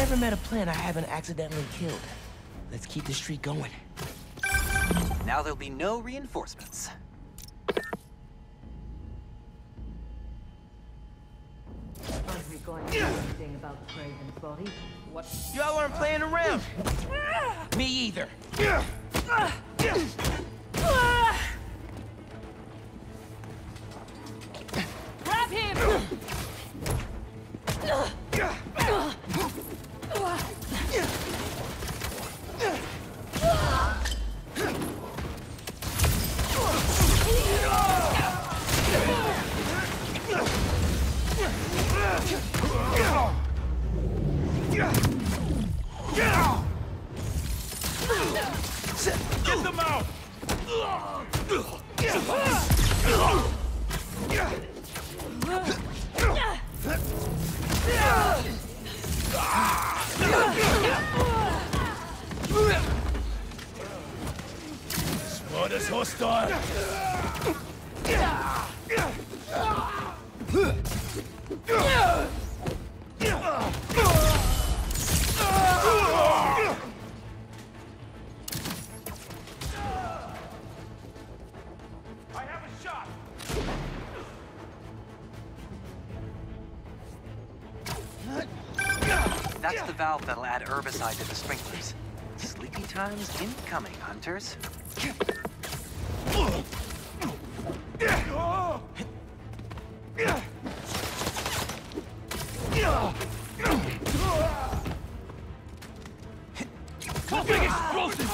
I've never met a plant I haven't accidentally killed. Let's keep the streak going. Now there'll be no reinforcements. Aren't we going to do anything about Kraven's body? What? Y'all aren't playing around. Me either. Grab him! Get them out! Spot is hostile! That's the valve that'll add herbicide to the sprinklers. Sleepy times incoming, hunters. Big explosive!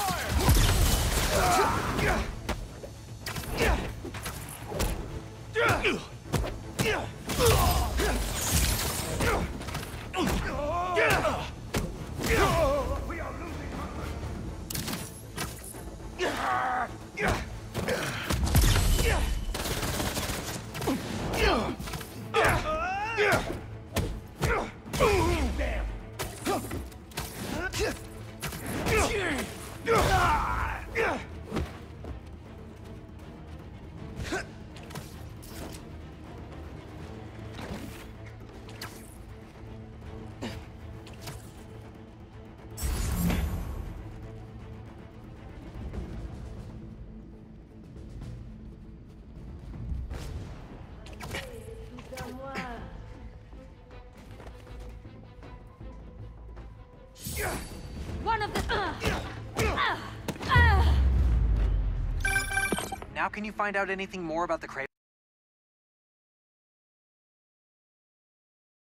One of the... Uh, uh, uh. Now can you find out anything more about the Kraven?